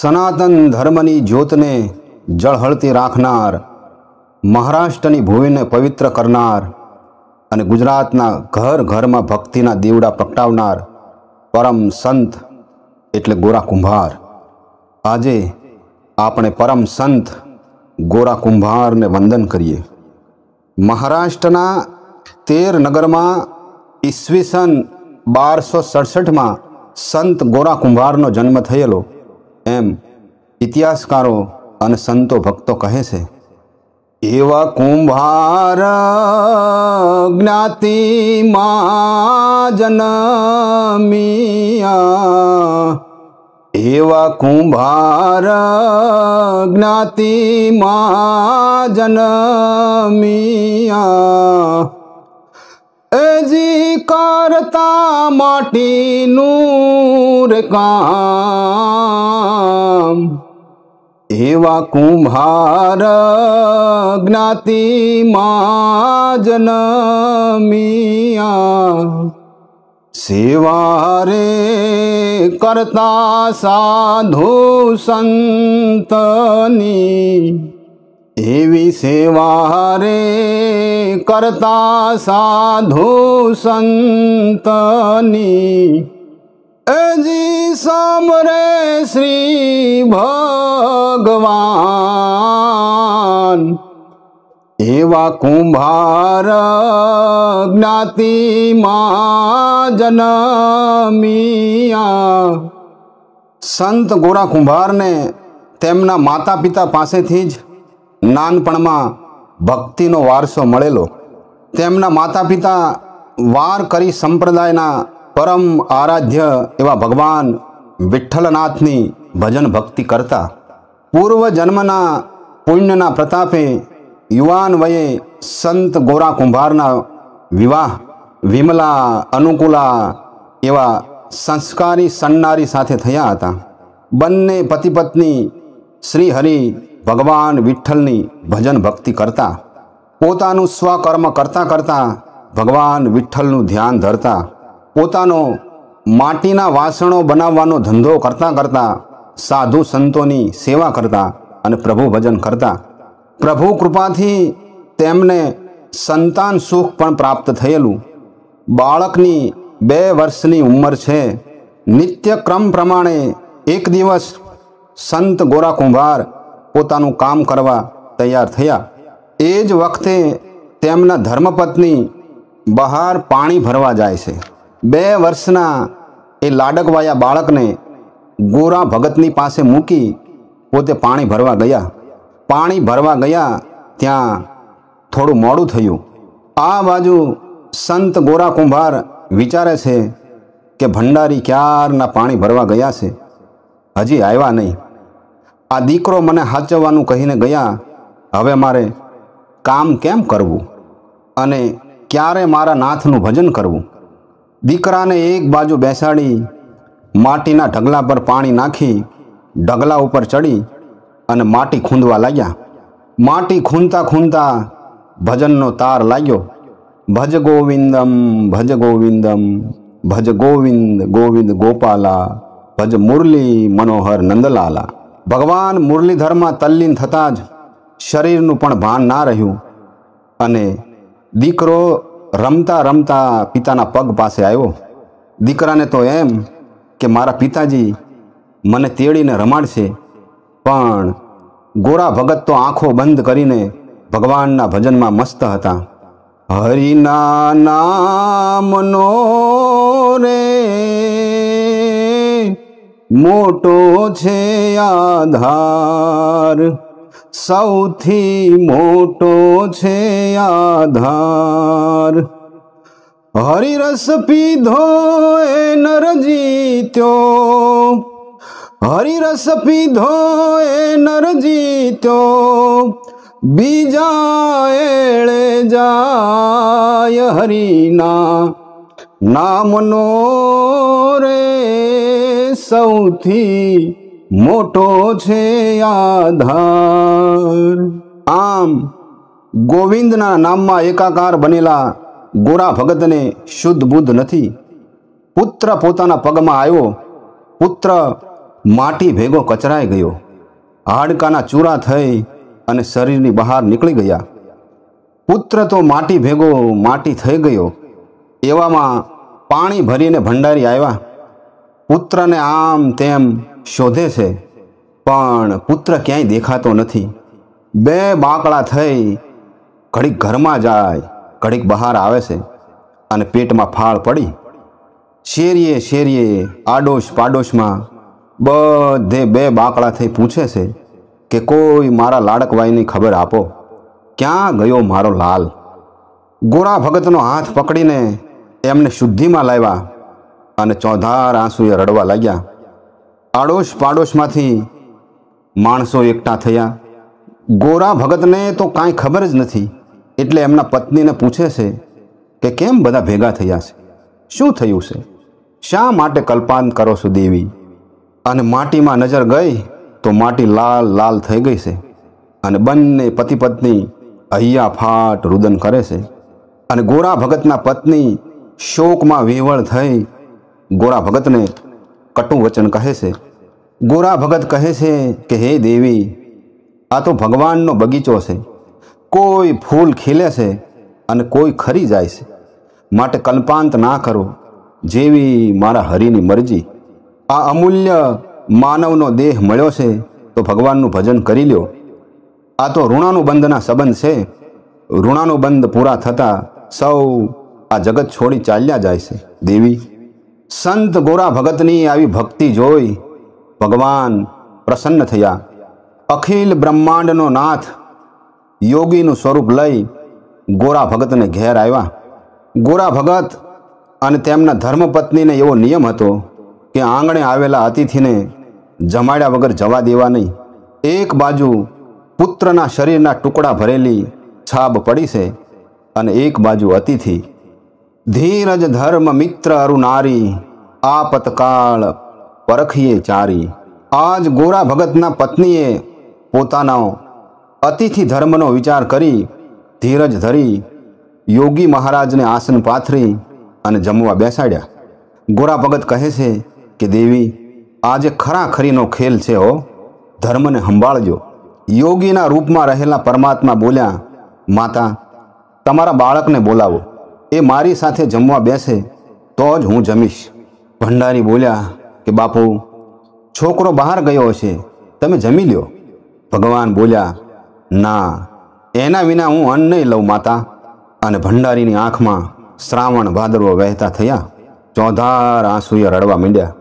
સનાતન ધર્મની જ્યોતને જળહળતી રાખનાર, મહારાષ્ટ્રની ભૂમિને પવિત્ર કરનાર અને ગુજરાતના ઘર ઘરમાં ભક્તિના દીવડા પ્રગટાવનાર પરમ સંત એટલે ગોરા કુંભાર. આજે આપણે પરમ સંત ગોરા કુંભારને વંદન કરીએ. મહારાષ્ટ્રના તેર નગરમાં ઈસવીસન બારસો સડસઠમાં સંત ગોરા કુંભારનો જન્મ થયેલો. એમ ઇતિહાસકારો અને સંતો ભક્તો કહે છે, એવા કુંભાર જ્ઞાતિમાં જનમિયા. એવા કુંભાર જ્ઞાતિમાં જનમિયા. એજી કરતા માટીનું કામ એવા કુંભાર જ્ઞાતિમાં જનમિયા. સેવા રે કરતા સાધુ સંતની એવી સેવા રે કરતા સાધુ સંતની. એજી સમરે શ્રી ભગવાન. એવા કુંભાર જ્ઞાતિમાં જનમિયા. સંત ગોરા કુંભારને તેમના માતા પિતા પાસેથી જ નાનપણમાં ભક્તિનો વારસો મળેલો. તેમના માતા પિતા વાર કરી સંપ્રદાયના પરમ આરાધ્ય એવા ભગવાન વિઠ્ઠલનાથની ભજન ભક્તિ કરતા. પૂર્વ જન્મના પુણ્યના પ્રતાપે યુવાન વયે સંત ગોરા કુંભારના વિવાહ, વિમલા, અનુકૂલા એવા સંસ્કારી સન્નારી સાથે થયા હતા. બંને પતિ પત્ની શ્રી હરિ ભગવાન વિઠ્ઠલની ભજન ભક્તિ કરતા, પોતાનું સ્વકર્મ કરતાં કરતાં ભગવાન વિઠ્ઠલનું ધ્યાન ધરતા, પોતાનો માટીના વાસણો બનાવવાનો ધંધો કરતાં કરતાં સાધુ સંતોની સેવા કરતા અને પ્રભુ ભજન કરતા. પ્રભુ કૃપાથી તેમને સંતાન સુખ પણ પ્રાપ્ત થયેલું. બાળકની બે વર્ષની ઉંમર છે. નિત્ય ક્રમ પ્રમાણે એક દિવસ સંત ગોરા કુંભાર પોતાનું કામ કરવા તૈયાર થયા. એ જ વખતે તેમના ધર્મપત્ની બહાર પાણી ભરવા જાય છે. બે વર્ષના એ લાડકવાયા બાળકને ગોરા ભગતની પાસે મૂકી પોતે પાણી ભરવા ગયા. પાણી ભરવા ગયા ત્યાં થોડું મોડું થયું. આ બાજુ સંત ગોરા કુંભાર વિચારે છે કે ભંડારી ક્યારના પાણી ભરવા ગયા છે? હજી આવ્યા નહીં. આ દીકરો મને હાચવવાનું કહીને ગયા, હવે મારે કામ કેમ કરવું? અને ક્યારે મારા નાથનું ભજન કરવું? દીકરાને એક બાજુ બેસાડી, માટીના ઢગલા પર પાણી નાખી, ઢગલા ઉપર ચડી અને માટી ખૂંદવા લાગ્યા. માટી ખૂંદતા ખૂંદતા ભજનનો તાર લાગ્યો. ભજ ગોવિંદમ ભજ ગોવિંદમ, ભજ ગોવિંદ ગોવિંદ ગોપાલા, ભજ મુરલી મનોહર નંદલાલા. ભગવાન મુરલીધરમાં તલ્લીન થતાં જ શરીરનું પણ ભાન ના રહ્યું અને દીકરો રમતા રમતા પિતાના પગ પાસે આવ્યો. દીકરાને તો એમ કે, મારા પિતાજી મને તેડીને રમાડશે, પણ ગોરા ભગત તો આંખો બંધ કરીને ભગવાનના ભજનમાં મસ્ત હતા. હરિના નામનો રે મોટો છે આધાર. સૌથી મોટો છે આધાર. હરિરસ પીધો એ નર જીત્યો. હરિરસ પીધો એ નર જીત્યો. બીજા એળે જાય હરિના. નામનો રે સૌથી મોટો છે આધાર. આમ, ગોવિંદના નામમાં એકાકાર બનેલા ગોરા ભગતને શુદ્ધ બુદ્ધ નથી. પુત્ર પોતાના પગમાં આવ્યો, પુત્ર માટી ભેગો કચરાઈ ગયો. હાડકાના ચૂરા થઈ અને શરીરની બહાર નીકળી ગયા. પુત્ર તો માટી ભેગો માટી થઈ ગયો. એવામાં પાણી ભરીને ભંડારી આવ્યા. પુત્રને આમ તેમ શોધે છે, પણ પુત્ર ક્યાંય દેખાતો નથી. બે બાકડા થઈ ઘડીક ઘરમાં જાય, ઘડીક બહાર આવે છે અને પેટમાં ફાળ પડી. શેરીએ શેરીએ આડોશ પાડોશમાં બધે બે બાકડા થઈ પૂછે છે કે કોઈ મારા લાડકવાઈની ખબર આપો, ક્યાં ગયો મારો લાલ? ગોરા ભગતનો હાથ પકડીને એમને શુદ્ધિમાં લાવ્યા. અને ચોધાર આંસુએ રડવા લાગ્યા. આડોશ પાડોશમાંથી માણસો એકઠા થયા. ગોરા ભગતને તો કાંઈ ખબર જ નથી. એટલે એમના પત્નીને પૂછે છે કે કેમ બધા ભેગા થયા છે? શું થયું છે? શા માટે કલ્પાંત કરો છો દેવી? અને માટીમાં નજર ગઈ તો માટી લાલ લાલ થઈ ગઈ છે. અને બંને પતિ પત્ની અહિયા ફાટ રુદન કરે છે. અને ગોરા ભગતના પત્ની શોકમાં વિહવળ થઈ ગોરા ભગતને કટુ વચન કહે છે. ગોરા ભગત કહે છે કે, હે દેવી, આ તો ભગવાનનો બગીચો છે. કોઈ ફૂલ ખીલે છે અને કોઈ ખરી જાય છે. માટે કલ્પાંત ના કરો, જેવી મારા હરિની મરજી. આ અમૂલ્ય માનવનો દેહ મળ્યો છે, તો ભગવાનનું ભજન કરી લ્યો. આ તો ઋણાનુબંધના સંબંધ છે. ઋણાનુબંધ પૂરા થતાં સૌ આ જગત છોડી ચાલ્યા જાય છે. દેવી સંત ગોરા ભગતની આવી ભક્તિ જોઈ ભગવાન પ્રસન્ન થયા. અખિલ બ્રહ્માંડનો નાથ યોગીનું સ્વરૂપ લઈ ગોરા ભગતને ઘેર આવ્યા. ગોરા ભગત અને તેમના ધર્મપત્નીને એવો નિયમ હતો કે આંગણે આવેલા અતિથિને જમાડ્યા વગર જવા દેવા નહીં. એક બાજુ પુત્રના શરીરના ટુકડા ભરેલી છાબ પડી છે અને એક બાજુ અતિથિ ધીરજ ધર્મ મિત્ર અરુનારી આપતકાળ પરખીએ ચારી. આજ ગોરા ભગતના પત્નીએ પોતાનો અતિથિ ધર્મનો વિચાર કરી ધીરજ ધરી, યોગી મહારાજને આસન પાથરી અને જમવા બેસાડ્યા. ગોરા ભગત કહે છે કે, દેવી, આજે ખરાખરીનો ખેલ છે હો. ધર્મને સંભાળજો. યોગીના રૂપમાં રહેલા પરમાત્મા બોલ્યા, માતા, તમારા બાળકને બોલાવો. એ મારી સાથે જમવા બેસે તો જ હું જમીશ. ભંડારી બોલ્યા કે, બાપુ, છોકરો બહાર ગયો હશે, તમે જમી લ્યો. ભગવાન બોલ્યા, ના, એના વિના હું અન્ન નહીં લઉં, માતા. અને ભંડારીની આંખમાં શ્રાવણ ભાદરવો વહેતા થયા. ચોધાર આંસુએ રડવા માંડ્યા.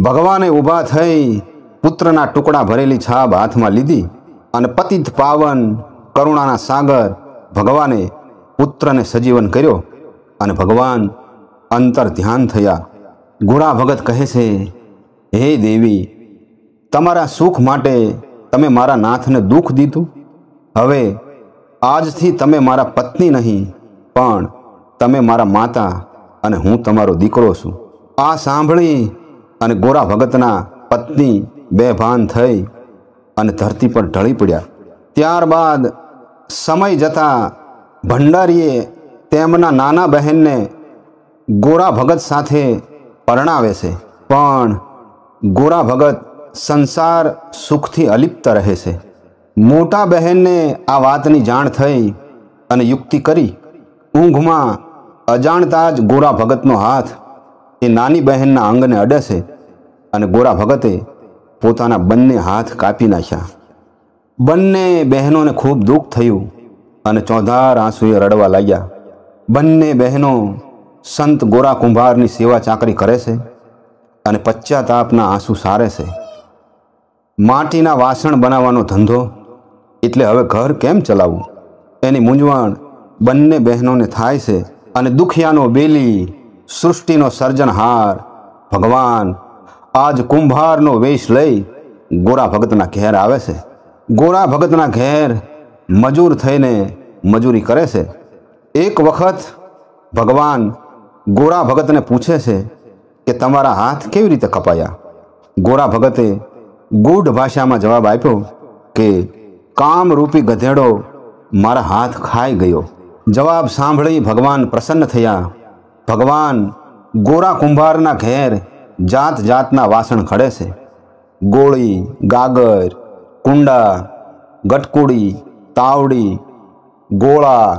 ભગવાને ઊભા થઈ પુત્રના ટુકડા ભરેલી છાબ હાથમાં લીધી અને પતિત પાવન કરુણાના સાગર ભગવાને પુત્રને સજીવન કર્યો. અને ભગવાન અંતર ધ્યાન થયા. ગોરા ભગત કહે છે, હે દેવી, તમારા સુખ માટે તમે મારા નાથને દુઃખ દીધું? હવે આજથી તમે મારા પત્ની નહીં, પણ તમે મારા માતા અને હું તમારો દીકરો છું. આ સાંભળી અને ગોરા ભગતના પત્ની બેભાન થઈ અને ધરતી પર ઢળી પડ્યા. ત્યારબાદ સમય જતાં ભંડારીએ તેમના નાના બહેનને ગોરા ભગત સાથે પરણાવે છે. પણ ગોરા ભગત સંસાર સુખથી અલિપ્ત રહે છે. મોટા બહેનને આ વાતની જાણ થઈ અને યુક્તિ કરી. ઊંઘમાં અજાણતા જ ગોરા ભગતનો હાથ એ નાની બહેનના અંગને અડે છે અને ગોરા ભગતે પોતાના બંને હાથ કાપી નાખ્યા. બંને બહેનોને ખૂબ દુઃખ થયું અને ચોધાર આંસુએ રડવા લાગ્યા. બંને બહેનો સંત ગોરા કુંભારની સેવા ચાકરી કરે છે અને પશ્ચાતાપના આંસુ સારે છે. માટીના વાસણ બનાવવાનો ધંધો એટલે હવે ઘર કેમ ચલાવવું? એની મૂંઝવણ બંને બહેનોને થાય છે અને દુખિયાનો બેલી, સૃષ્ટિનો સર્જનહાર, ભગવાન, આજ કુંભારનો વેશ લઈ ગોરા ભગતના ઘેર આવે છે. ગોરા ભગતના ઘેર મજૂર થઈને મજૂરી કરે છે. એક વખત ભગવાન ગોરા ભગતને પૂછે છે કે તમારા હાથ કેવી રીતે કપાયા? ગોરા ભગતે ગૂઢ ભાષામાં જવાબ આપ્યો કે, કામરૂપી ગધેડો મારા હાથ ખાઈ ગયો. જવાબ સાંભળી ભગવાન પ્રસન્ન થયા. ભગવાન ગોરા કુંભારના ઘેર જાત જાતના વાસણ ખડે છે. ગોળી, ગાગર, કુંડા, ગટકુડી, તાવડી, ગોળા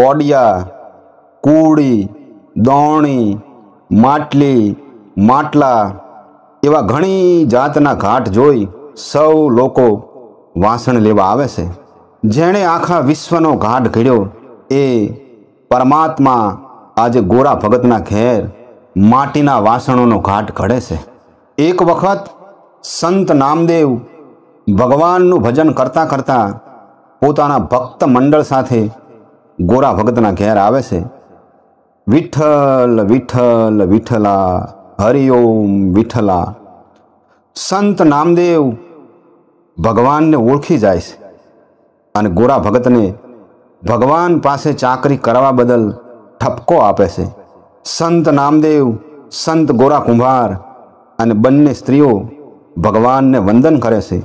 કોડિયા, કુડી, દોણી, માટલી, માટલા એવા ઘણી જાતના ઘાટ જોઈ સૌ લોકો વાસણ લેવા આવે છે. જેણે આખા વિશ્વનો ઘાટ ઘડ્યો એ પરમાત્મા આજે ગોરા ભગતના ઘેર માટીના વાસણોનો ઘાટ ઘડે છે. એક વખત સંત નામદેવ ભગવાનનું ભજન કરતાં કરતાં પોતાના ભક્ત મંડળ સાથે ગોરા ભગતના ઘેર આવે છે. વિઠ્ઠલ વિઠ્ઠલ, વિઠ્ઠલા, હરિઓમ, વિઠ્ઠલા. સંત નામદેવ ભગવાનને ઓળખી જાય છે અને ગોરા ભગતને ભગવાન પાસે ચાકરી કરવા બદલ ઠપકો આપે છે. સંત નામદેવ, સંત ગોરા કુંભાર અને બંને સ્ત્રીઓ ભગવાનને વંદન કરે છે.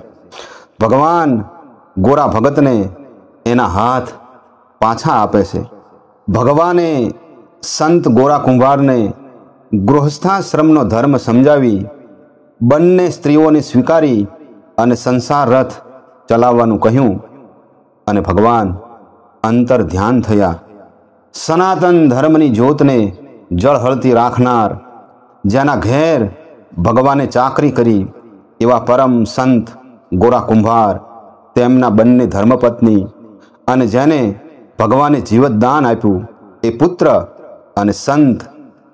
ભગવાન ગોરા ભગતને એના હાથ પાછા આપે છે. ભગવાને સંત ગોરા કુંભારને ગૃહસ્થાશ્રમનો ધર્મ સમજાવી, બંને સ્ત્રીઓને સ્વીકારી અને સંસાર રથ ચલાવવાનું કહ્યું અને ભગવાન અંતર ધ્યાન થયા. સનાતન ધર્મની જ્યોતને જળહળતી રાખનાર, જેના ઘેર ભગવાને ચાકરી કરી, એવા પરમ સંત ગોરા કુંભાર, તેમના બંને ધર્મપત્ની અને જેને ભગવાને જીવતદાન આપ્યું. એ પુત્ર અને સંત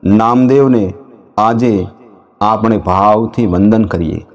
નામદેવને આજે આપણે ભાવથી વંદન કરીએ.